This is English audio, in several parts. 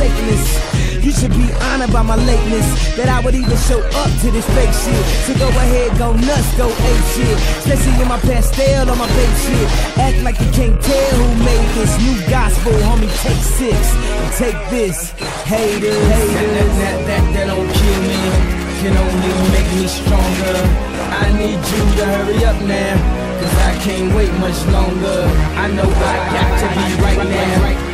us. You should be honored by my lateness. That I would even show up to this fake shit. So go ahead, go nuts, go ape shit. Especially in my Pastelle on my fake shit. Act like you can't tell who made this new gospel, homie. Take six take this. Haters, haters. That, that, that, that don't kill me. Can only make me stronger. I need you to hurry up now. Cause I can't wait much longer. I know I got to be right now.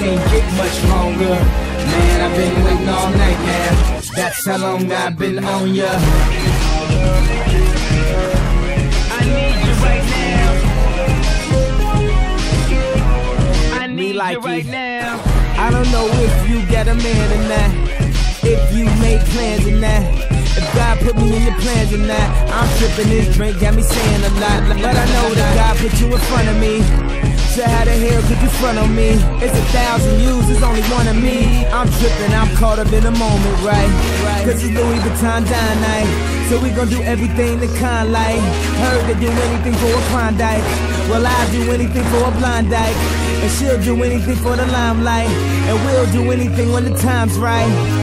Can't get much longer. Man, I've been waiting all night now. That's how long I've been on ya. I need you right now. I need like you right now. I don't know if you got a man or not. If you made plans or not. If God put me in your plans or not. I'm tripping this drink, got me saying a lot. But I know that God put you in front of me. So how could you front on me? It's a thousand yous, it's only one of me. I'm tripping, I'm caught up in the moment, right? Cause it's Louis Vuitton Don night. So we gon' do everything the kind like. Heard they do anything for a Klondike. Well, I'll do anything for a blind dyke. And she'll do anything for the limelight. And we'll do anything when the time's right.